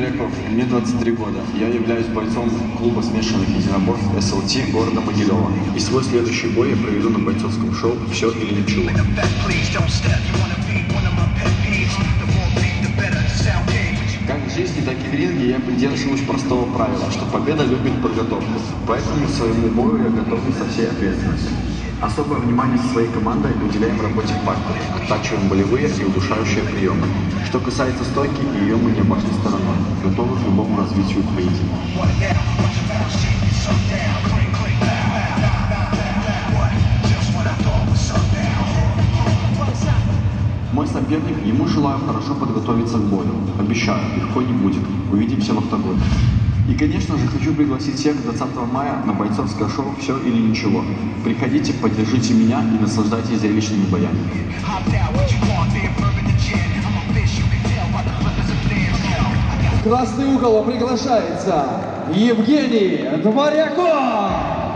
Дворяков, мне 23 года. Я являюсь бойцом клуба смешанных единоборств СЛТ города Могилева. И свой следующий бой я проведу на бойцовском шоу «Все или ничего». Как в жизни, так и в ринге я придерживаюсь простого правила, что победа любит подготовку. Поэтому к своему бою я готовлюсь со всей ответственностью. Особое внимание своей командой уделяем работе в партере, оттачиваем болевые и удушающие приемы. Что касается стойки, ее мы не обошли стороной, готовы к любому развитию поединка. Мой соперник, ему желаю хорошо подготовиться к бою. Обещаю, легко не будет. Увидимся в октагоне. И, конечно же, хочу пригласить всех 20 мая на бойцовское шоу «Все или ничего». Приходите, поддержите меня и наслаждайтесь зрелищными боями. Красный угол приглашается Евгений Дворяков.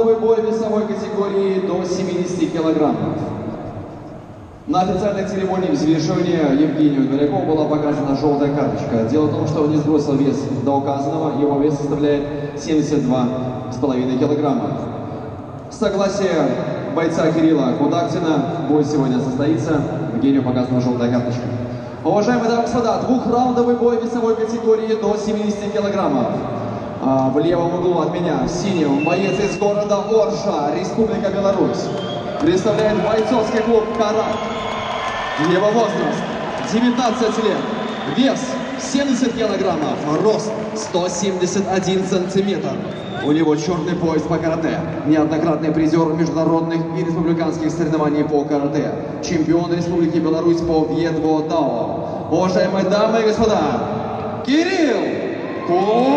Двухраундовый бой весовой категории до 70 килограммов. На официальной церемонии взвешивания Евгению Дворякову была показана желтая карточка. Дело в том, что он не сбросил вес до указанного, его вес составляет 72,5 килограмма. Согласие бойца Кирилла Кудактина, бой сегодня состоится. Евгению показана желтая карточка. Уважаемые дамы и господа, двухраундовый бой весовой категории до 70 килограммов. А, в левом углу от меня, в синем, боец из города Орша, Республика Беларусь. Представляет бойцовский клуб «Карат». Его возраст 19 лет, вес 70 килограммов, рост 171 сантиметр. У него черный пояс по карате, неоднократный призер международных и республиканских соревнований по карате, чемпион Республики Беларусь по Вьетво Дао. Уважаемые дамы и господа, Кирилл Кудакшин!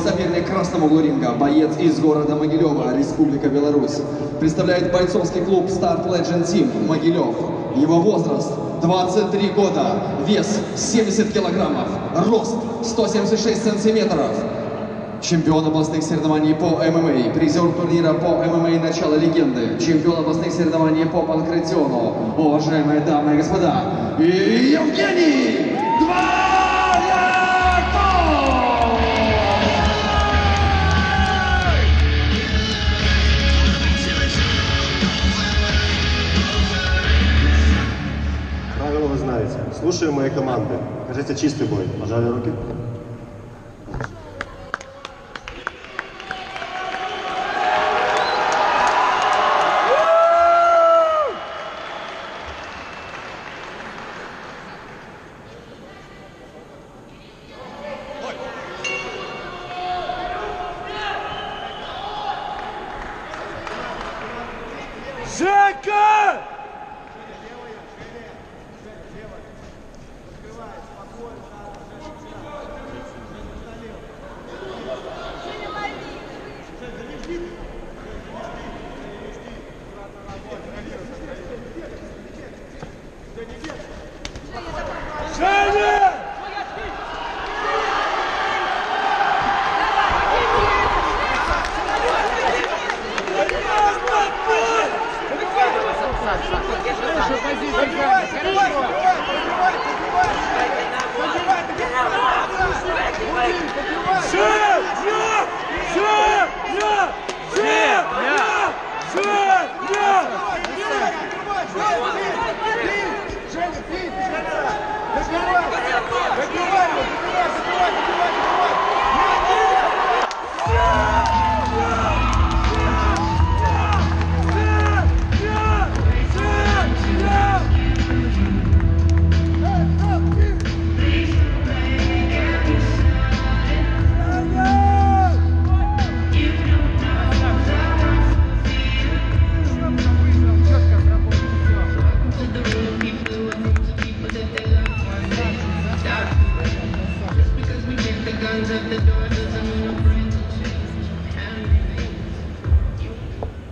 Соперник в красном углу ринга, боец из города Могилева, Республика Беларусь. Представляет бойцовский клуб Start Legend Team Могилев. Его возраст 23 года, вес 70 килограммов, рост 176 сантиметров. Чемпион областных соревнований по ММА, призер турнира по ММА «Начало легенды», чемпион областных соревнований по панкратиону. Уважаемые дамы и господа, Евгений Команды. Покажите чистый бой. Пожали руки.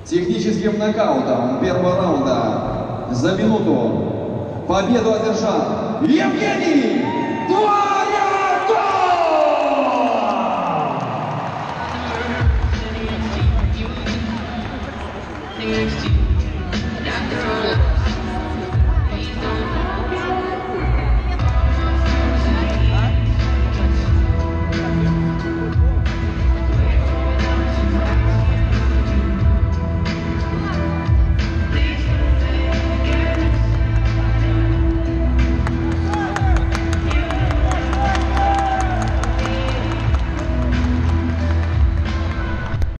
Техническим нокаутом первого раунда за минуту победу одержал Евгений Дуан!